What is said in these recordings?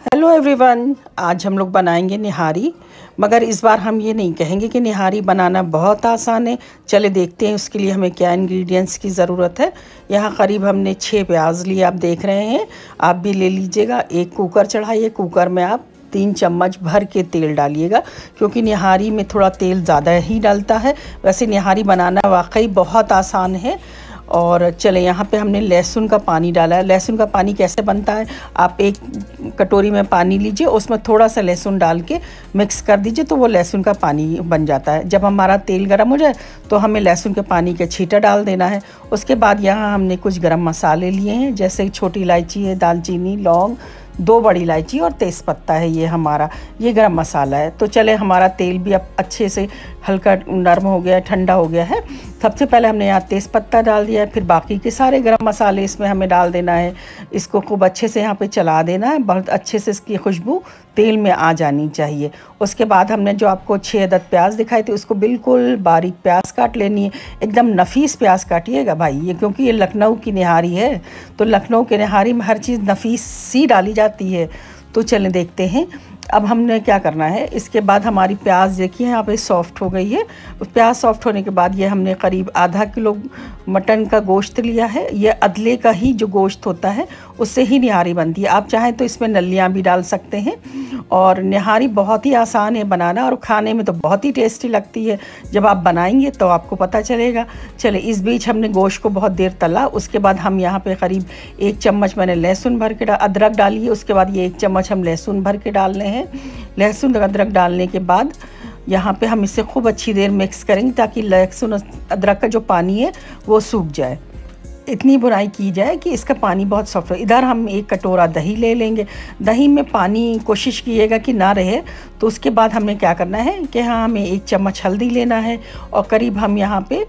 Hello everyone आज हम लोग बनाएँगे निहारी, मगर इस बार हम ये नहीं कहेंगे कि निहारी बनाना बहुत आसान है। चले देखते हैं उसके लिए हमें क्या इंग्रेडिएंट्स की ज़रूरत है। यहाँ करीब हमने छः प्याज लिए, आप देख रहे हैं। आप भी ले लीजिएगा, एक कुकर चढ़ाइए, कुकर में आप तीन चम्मच भर के तेल डालिएगा, क्योंकि निहारी में थोड़ा तेल ज़्यादा ही डालता है। वैसे निहारी बनाना वाकई बहुत आसान है। और चले यहाँ पे हमने लहसुन का पानी डाला है। लहसुन का पानी कैसे बनता है? आप एक कटोरी में पानी लीजिए, उसमें थोड़ा सा लहसुन डाल के मिक्स कर दीजिए तो वो लहसुन का पानी बन जाता है। जब हमारा तेल गर्म हो जाए तो हमें लहसुन के पानी का छीटा डाल देना है। उसके बाद यहाँ हमने कुछ गर्म मसाले लिए हैं, जैसे छोटी इलायची है, दालचीनी, लौंग दो बड़ी इलायची और तेज़पत्ता है ये हमारा, ये गरम मसाला है। तो चले, हमारा तेल भी अब अच्छे से हल्का नरम हो गया ठंडा हो गया है। सबसे पहले हमने यहाँ तेज़पत्ता डाल दिया है, फिर बाकी के सारे गरम मसाले इसमें हमें डाल देना है। इसको खूब अच्छे से यहाँ पे चला देना है, बहुत अच्छे से इसकी खुशबू तेल में आ जानी चाहिए। उसके बाद हमने जो आपको छः अदद प्याज दिखाई थी, उसको बिल्कुल बारीक प्याज काट लेनी है। एकदम नफीस प्याज काटिएगा भाई, ये क्योंकि ये लखनऊ की निहारी है तो लखनऊ के निहारी में हर चीज़ नफीस सी डाली जाती है। तो चलें देखते हैं। अब हमने क्या करना है? इसके बाद हमारी प्याज देखिए, यहाँ पे सॉफ्ट हो गई है। प्याज सॉफ्ट होने के बाद ये हमने करीब आधा किलो मटन का गोश्त लिया है। ये अदले का ही जो गोश्त होता है, उससे ही निहारी बनती है। आप चाहें तो इसमें नलियाँ भी डाल सकते हैं। और निहारी बहुत ही आसान है बनाना और खाने में तो बहुत ही टेस्टी लगती है। जब आप बनाएँगे तो आपको पता चलेगा। चले इस बीच हमने गोश्त को बहुत देर तला। उसके बाद हम यहाँ पे करीब एक चम्मच मैंने लहसुन भर के अदरक डाली है। उसके बाद ये एक चम्मच हम लहसुन भर के डाल रहे हैं। लहसुन अदरक डालने के बाद यहाँ पे हम इसे खूब अच्छी देर मिक्स करेंगे ताकि लहसुन अदरक का जो पानी है वो सूख जाए। इतनी बुराई की जाए कि इसका पानी बहुत सॉफ्ट हो। इधर हम एक कटोरा दही ले लेंगे। दही में पानी कोशिश कीजिएगा कि ना रहे तो उसके बाद हमें क्या करना है कि हाँ हमें एक चम्मच हल्दी लेना है और करीब हम यहाँ पे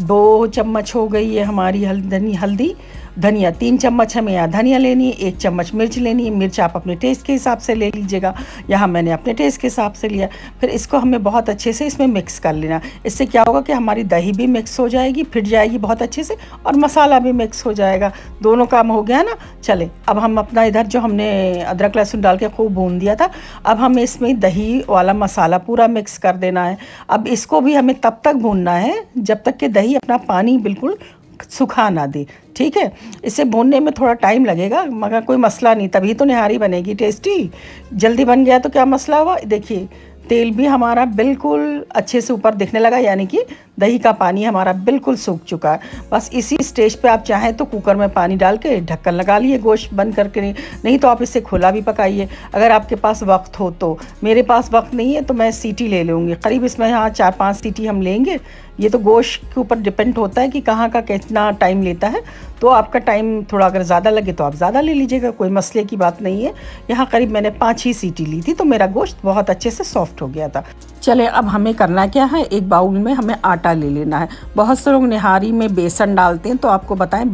दो चम्मच हो गई है हमारी हल्दी हल्दी। धनिया तीन चम्मच हमें यहाँ धनिया लेनी है, एक चम्मच मिर्च लेनी है। मिर्च आप अपने टेस्ट के हिसाब से ले लीजिएगा। यहाँ मैंने अपने टेस्ट के हिसाब से लिया। फिर इसको हमें बहुत अच्छे से इसमें मिक्स कर लेना इससे क्या होगा कि हमारी दही भी मिक्स हो जाएगी फिट जाएगी बहुत अच्छे से और मसाला भी मिक्स हो जाएगा। दोनों काम हो गया ना? चले, अब हम अपना इधर जो हमने अदरक लहसुन डाल के खूब भून दिया था, अब हमें इसमें दही वाला मसाला पूरा मिक्स कर देना है। अब इसको भी हमें तब तक भूनना है जब तक कि दही अपना पानी बिल्कुल सुखा ना दे। ठीक है? इसे भूनने में थोड़ा टाइम लगेगा, मगर कोई मसला नहीं, तभी तो निहारी बनेगी टेस्टी जल्दी बन गया तो क्या मसला हुआ? देखिए, तेल भी हमारा बिल्कुल अच्छे से ऊपर दिखने लगा, यानी कि दही का पानी हमारा बिल्कुल सूख चुका है। बस इसी स्टेज पे आप चाहें तो कुकर में पानी डाल के ढक्कन लगा लिए, गोश्त बंद करके नहीं नहीं तो आप इसे खुला भी पकाइए। अगर आपके पास वक्त हो तो। मेरे पास वक्त नहीं है तो मैं सीटी ले लूँगी। करीब इसमें यहाँ चार पाँच सीटी हम लेंगे ये तो गोश्त के ऊपर डिपेंड होता है कि कहाँ का कितना टाइम लेता है। तो आपका टाइम थोड़ा अगर ज़्यादा लगे तो आप ज़्यादा ले लीजिएगा, कोई मसले की बात नहीं है। यहाँ करीब मैंने पाँच ही सीटी ली थी तो मेरा गोश्त बहुत अच्छे से सॉफ्ट हो गया था। चले, अब हमें करना क्या है? एक बाउल में हमें आटा ले लेना है। बहुत से लोग निहारी में बेसन डालते हैं तो आपको बताएँ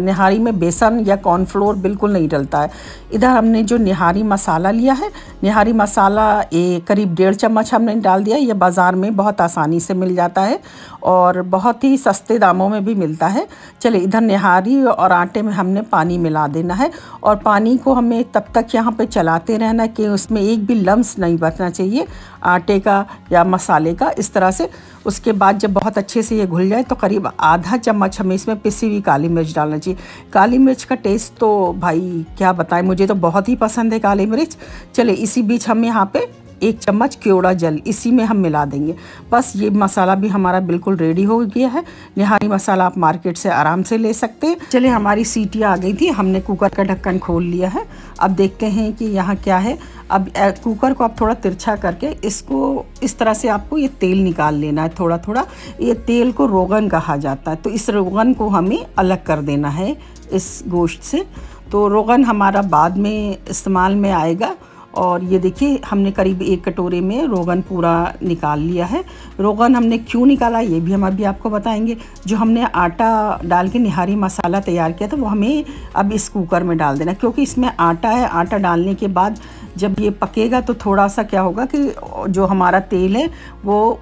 निहारी में बेसन या कॉर्नफ्लोर बिल्कुल नहीं डलता है। इधर हमने जो निहारी मसाला लिया है, निहारी मसाला एक करीब डेढ़ चम्मच हमने डाल दिया ये बाज़ार में बहुत आसानी से मिल जाता है। और बहुत ही सस्ते दामों में भी मिलता है। चले इधर निहारी और आटे में हमने पानी मिला देना है और पानी को हमें तब तक यहाँ पे चलाते रहना कि उसमें एक भी लम्स नहीं बचना चाहिए। आटे का या मसाले का इस तरह से। उसके बाद जब बहुत अच्छे से ये घुल जाए तो करीब आधा चम्मच हमें इसमें पिसी हुई काली मिर्च डालना चाहिए। काली मिर्च का टेस्ट तो भाई क्या बताएँ, मुझे तो बहुत ही पसंद है काली मिर्च। चले इसी बीच हम यहाँ पे एक चम्मच क्योड़ा जल, इसी में हम मिला देंगे। बस ये मसाला भी हमारा बिल्कुल रेडी हो गया है। निहारी मसाला आप मार्केट से आराम से ले सकते हैं। चलिए, हमारी सीटी आ गई थी। हमने कुकर का ढक्कन खोल लिया है। अब देखते हैं कि यहाँ क्या है। अब कुकर को आप थोड़ा तिरछा करके इसको, इस तरह से आपको ये तेल निकाल लेना है थोड़ा थोड़ा ये तेल को रोगन कहा जाता है। तो इस रोगन को हमें अलग कर देना है इस गोश्त से। तो रोगन हमारा बाद में इस्तेमाल में आएगा। और ये देखिए, हमने करीब एक कटोरे में रोगन पूरा निकाल लिया है। रोगन हमने क्यों निकाला, ये भी हम अभी आपको बताएँगे। जो हमने आटा डाल के निहारी मसाला तैयार किया था, वो हमें अब इस कुकर में डाल देना क्योंकि इसमें आटा है। आटा डालने के बाद जब ये पकेगा तो थोड़ा सा क्या होगा कि जो हमारा तेल है, वो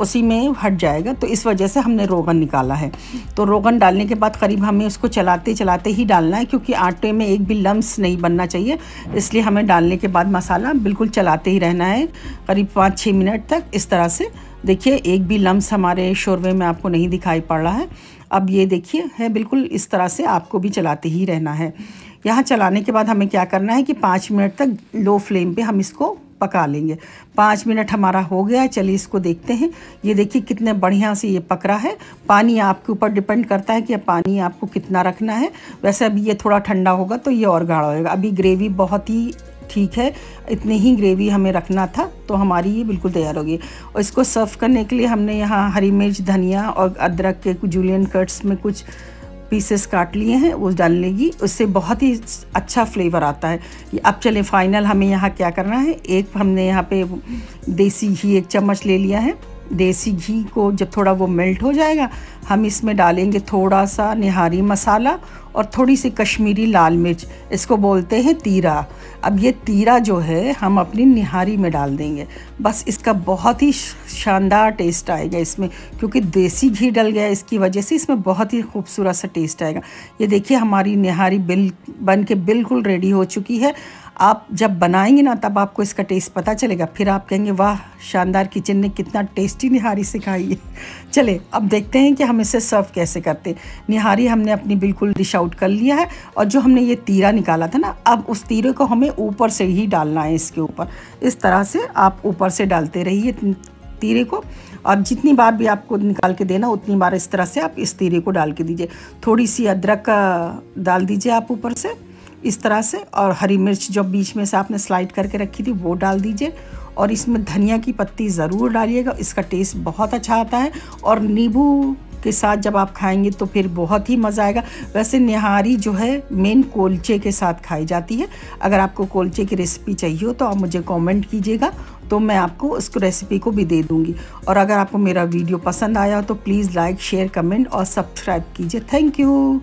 उसी में हट जाएगा तो इस वजह से हमने रोगन निकाला है। तो रोगन डालने के बाद करीब हमें उसको चलाते चलाते ही डालना है, क्योंकि आटे में एक भी लम्स नहीं बनना चाहिए। इसलिए हमें डालने के बाद मसाला बिल्कुल चलाते ही रहना है, करीब पाँच छः मिनट तक इस तरह से। देखिए, एक भी लम्स हमारे शोरवे में आपको नहीं दिखाई पड़ रहा है। अब ये देखिए, है बिल्कुल इस तरह से आपको भी चलाते ही रहना है। यहाँ चलाने के बाद हमें क्या करना है कि पाँच मिनट तक लो फ्लेम पे हम इसको पका लेंगे। पाँच मिनट हमारा हो गया है, चलिए इसको देखते हैं। ये देखिए कितने बढ़िया से ये पक रहा है। पानी आपके ऊपर डिपेंड करता है कि पानी आपको कितना रखना है। वैसे अभी ये थोड़ा ठंडा होगा तो ये और गाढ़ा होगा अभी ग्रेवी बहुत ही ठीक है, इतनी ही ग्रेवी हमें रखना था तो हमारी ये बिल्कुल तैयार होगी। और इसको सर्व करने के लिए हमने यहाँ हरी मिर्च, धनिया और अदरक के जूलियन कट्स में कुछ पीसेस काट लिए हैं, वो डाल लेगी उससे बहुत ही अच्छा फ्लेवर आता है। अब चलें फाइनल हमें यहाँ क्या करना है? एक हमने यहाँ पे देसी घी, एक चम्मच ले लिया है। देसी घी को जब थोड़ा वो मेल्ट हो जाएगा, हम इसमें डालेंगे थोड़ा सा निहारी मसाला और थोड़ी सी कश्मीरी लाल मिर्च। इसको बोलते हैं तीरा। अब ये तीरा जो है, हम अपनी निहारी में डाल देंगे। बस इसका बहुत ही शानदार टेस्ट आएगा इसमें, क्योंकि देसी घी डल गया इसकी वजह से इसमें बहुत ही खूबसूरत सा टेस्ट आएगा। ये देखिए, हमारी निहारी बिल, बन के बिल्कुल रेडी हो चुकी है। आप जब बनाएँगे ना, तब आपको इसका टेस्ट पता चलेगा। फिर आप कहेंगे, वाह, शानदार किचन ने कितना टेस्टी निहारी सिखाई है। चले, अब देखते हैं कि हम इसे सर्व कैसे करते निहारी हमने अपनी बिल्कुल डिश आउट कर लिया है और जो हमने ये तीरा निकाला था ना, अब उस तीरे को हमें ऊपर से ही डालना है इसके ऊपर। इस तरह से आप ऊपर से डालते रहिए तीरे को और जितनी बार भी आपको निकाल के देना, उतनी बार इस तरह से आप इस तीरे को डाल के दीजिए। थोड़ी सी अदरक डाल दीजिए आप ऊपर से। इस तरह से और हरी मिर्च जो बीच में से आपने स्लाइड करके रखी थी, वो डाल दीजिए और इसमें धनिया की पत्ती ज़रूर डालिएगा, इसका टेस्ट बहुत अच्छा आता है और नींबू के साथ जब आप खाएँगे तो फिर बहुत ही मज़ा आएगा। वैसे निहारी जो है, मेन कोलचे के साथ खाई जाती है। अगर आपको कोलचे की रेसिपी चाहिए हो तो आप मुझे कमेंट कीजिएगा तो मैं आपको उस रेसिपी को भी दे दूँगी। और अगर आपको मेरा वीडियो पसंद आया हो तो प्लीज़ लाइक, शेयर, कमेंट और सब्सक्राइब कीजिए। Thank you.